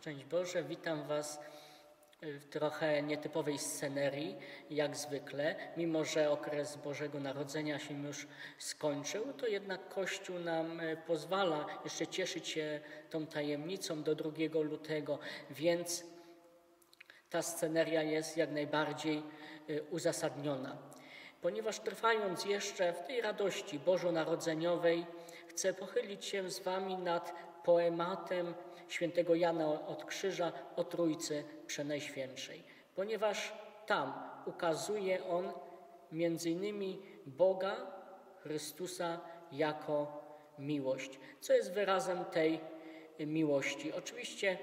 Szczęść Boże, witam Was w trochę nietypowej scenerii, jak zwykle. Mimo, że okres Bożego Narodzenia się już skończył, to jednak Kościół nam e, pozwala jeszcze cieszyć się tą tajemnicą do 2 lutego, więc ta sceneria jest jak najbardziej e, uzasadniona. Ponieważ trwając jeszcze w tej radości bożonarodzeniowej, chcę pochylić się z Wami nad poematem świętego Jana od Krzyża o Trójcy Przenajświętszej, ponieważ tam ukazuje on między innymi Boga, Chrystusa jako miłość, co jest wyrazem tej miłości. Oczywiście,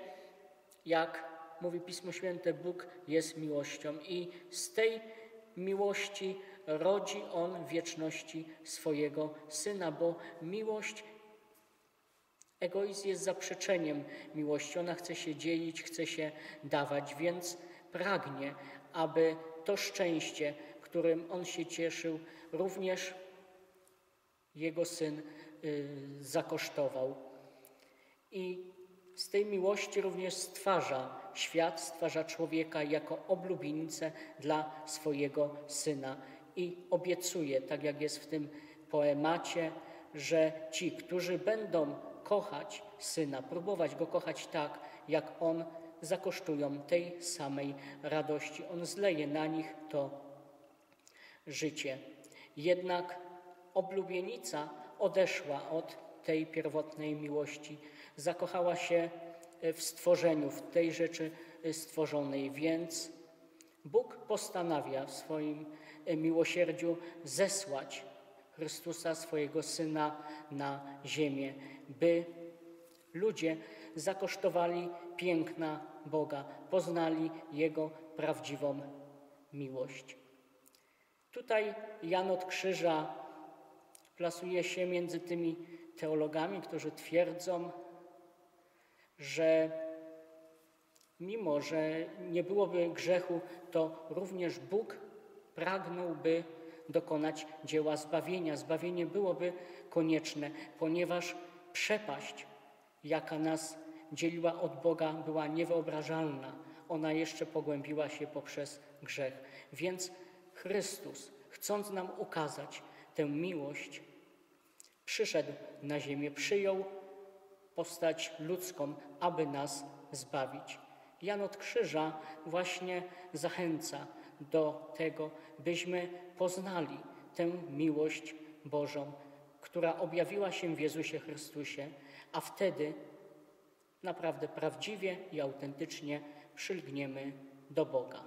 jak mówi Pismo Święte, Bóg jest miłością i z tej miłości rodzi On w wieczności swojego Syna, bo miłość Egoizm jest zaprzeczeniem miłości. Ona chce się dzielić, chce się dawać, więc pragnie, aby to szczęście, którym on się cieszył, również jego syn y, zakosztował. I z tej miłości również stwarza świat, stwarza człowieka jako oblubienicę dla swojego syna. I obiecuje, tak jak jest w tym poemacie, że ci, którzy będą kochać Syna, próbować Go kochać tak, jak On, zakosztują tej samej radości. On zleje na nich to życie. Jednak oblubienica odeszła od tej pierwotnej miłości, zakochała się w stworzeniu, w tej rzeczy stworzonej, więc Bóg postanawia w swoim miłosierdziu zesłać Chrystusa, swojego Syna na ziemię, by ludzie zakosztowali piękna Boga, poznali Jego prawdziwą miłość. Tutaj Jan od Krzyża plasuje się między tymi teologami, którzy twierdzą, że mimo, że nie byłoby grzechu, to również Bóg pragnąłby dokonać dzieła zbawienia. Zbawienie byłoby konieczne, ponieważ przepaść, jaka nas dzieliła od Boga, była niewyobrażalna. Ona jeszcze pogłębiła się poprzez grzech. Więc Chrystus, chcąc nam ukazać tę miłość, przyszedł na ziemię, przyjął postać ludzką, aby nas zbawić. Jan od Krzyża właśnie zachęca do tego, byśmy poznali tę miłość Bożą, która objawiła się w Jezusie Chrystusie, a wtedy naprawdę prawdziwie i autentycznie przylgniemy do Boga.